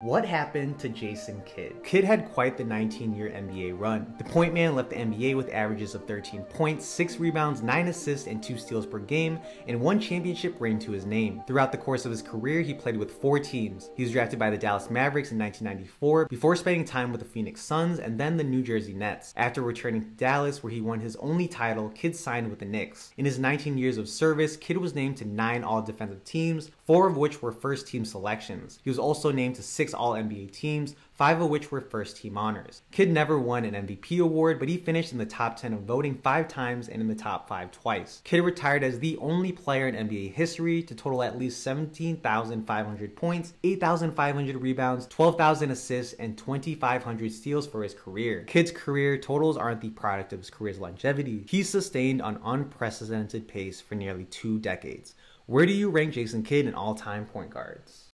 What happened to Jason Kidd? Kidd had quite the 19-year NBA run. The point man left the NBA with averages of 13 points, 6 rebounds, 9 assists, and 2 steals per game, and one championship ring to his name. Throughout the course of his career, he played with four teams. He was drafted by the Dallas Mavericks in 1994, before spending time with the Phoenix Suns and then the New Jersey Nets. After returning to Dallas, where he won his only title, Kidd signed with the Knicks. In his 19 years of service, Kidd was named to 9 all-defensive teams, 4 of which were first-team selections. He was also named to 6 all NBA teams, five of which were first team honors. Kidd never won an MVP award, but he finished in the top 10 of voting five times and in the top five twice. Kidd retired as the only player in NBA history to total at least 17,500 points, 8,500 rebounds, 12,000 assists, and 2,500 steals for his career. Kidd's career totals aren't the product of his career's longevity. He sustained an unprecedented pace for nearly two decades. Where do you rank Jason Kidd in all-time point guards?